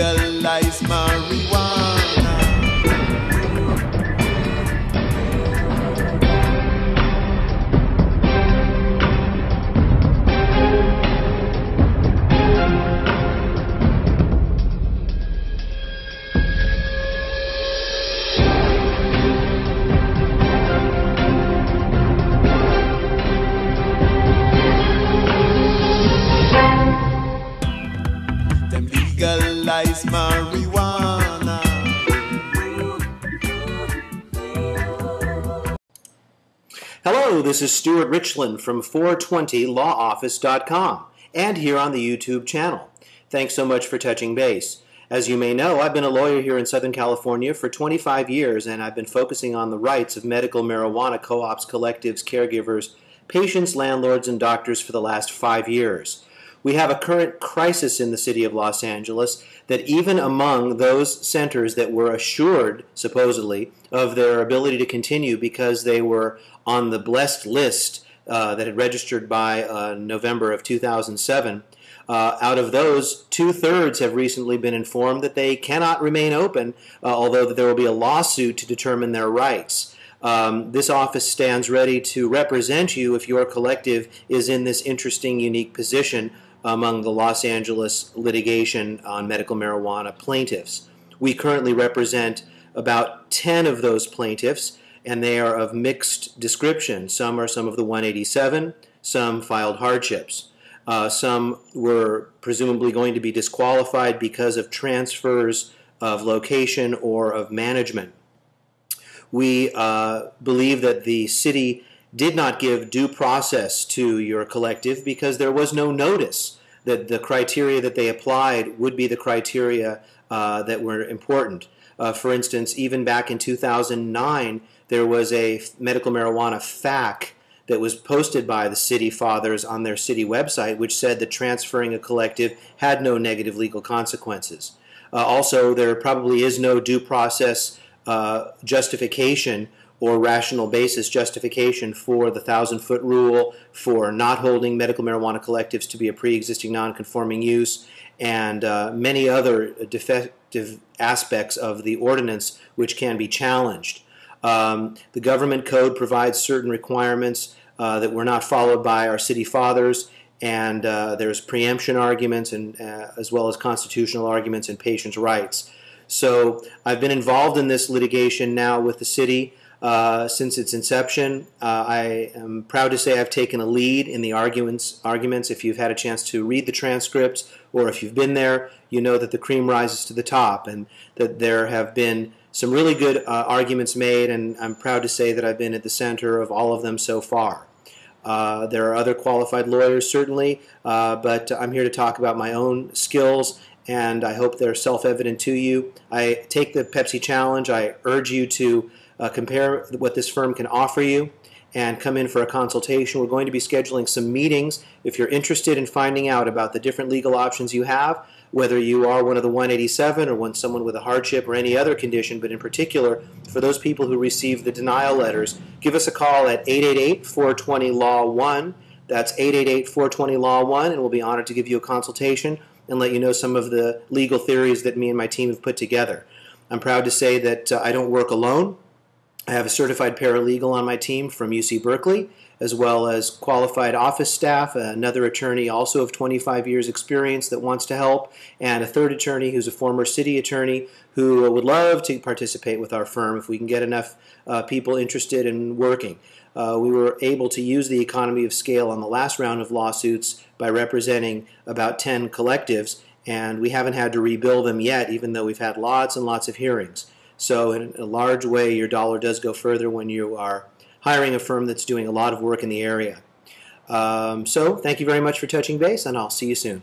legalize marijuana. Legalize marijuana. Hello, this is Stewart Richlin from 420lawoffice.com and here on the YouTube channel. Thanks so much for touching base. As you may know, I've been a lawyer here in Southern California for 25 years and I've been focusing on the rights of medical marijuana co ops, collectives, caregivers, patients, landlords, and doctors for the last five years. We have a current crisis in the city of Los Angeles that even among those centers that were assured, supposedly, of their ability to continue because they were on the blessed list uh, that had registered by uh, November of 2007, uh, out of those, two thirds have recently been informed that they cannot remain open, uh, although there will be a lawsuit to determine their rights. Um, this office stands ready to represent you if your collective is in this interesting, unique position among the Los Angeles litigation on medical marijuana plaintiffs. We currently represent about 10 of those plaintiffs, and they are of mixed description. Some are some of the 187, some filed hardships. Uh, some were presumably going to be disqualified because of transfers of location or of management. We uh, believe that the city did not give due process to your collective because there was no notice that the criteria that they applied would be the criteria uh, that were important. Uh, for instance, even back in 2009, there was a medical marijuana FAQ that was posted by the city fathers on their city website, which said that transferring a collective had no negative legal consequences. Uh, also, there probably is no due process uh, justification or rational basis justification for the thousand foot rule, for not holding medical marijuana collectives to be a pre existing non conforming use, and uh, many other defective aspects of the ordinance which can be challenged. Um, the government code provides certain requirements uh, that were not followed by our city fathers, and uh, there's preemption arguments and uh, as well as constitutional arguments and patients' rights. So I've been involved in this litigation now with the city uh, since its inception. Uh, I am proud to say I've taken a lead in the arguments. Arguments. If you've had a chance to read the transcripts or if you've been there, you know that the cream rises to the top, and that there have been some really good uh, arguments made. And I'm proud to say that I've been at the center of all of them so far. Uh, there are other qualified lawyers, certainly, uh, but I'm here to talk about my own skills, and I hope they're self evident to you. I take the Pepsi Challenge. I urge you to uh, compare what this firm can offer you and come in for a consultation. We're going to be scheduling some meetings. If you're interested in finding out about the different legal options you have, whether you are one of the 187 or one someone with a hardship or any other condition, but in particular for those people who receive the denial letters, give us a call at 888-420-LAW1. That's 888-420-LAW1, and we'll be honored to give you a consultation and let you know some of the legal theories that me and my team have put together. I'm proud to say that uh, I don't work alone. I have a certified paralegal on my team from UC Berkeley, as well as qualified office staff, another attorney also of 25 years experience that wants to help, and a third attorney who's a former city attorney who would love to participate with our firm if we can get enough uh, people interested in working. Uh, we were able to use the economy of scale on the last round of lawsuits by representing about 10 collectives, and we haven't had to rebuild them yet, even though we've had lots and lots of hearings. So, in a large way, your dollar does go further when you are hiring a firm that's doing a lot of work in the area. Um, so, thank you very much for touching base, and I'll see you soon.